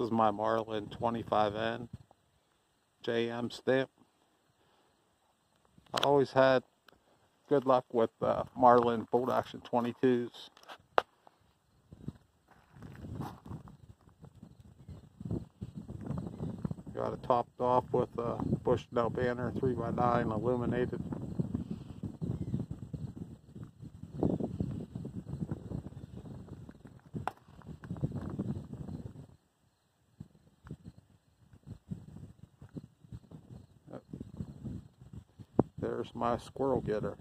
is my Marlin 25N JM stamp. I always had good luck with uh, Marlin bolt action 22s. Got it topped off with a Bushnell banner 3x9 illuminated. There's my squirrel getter.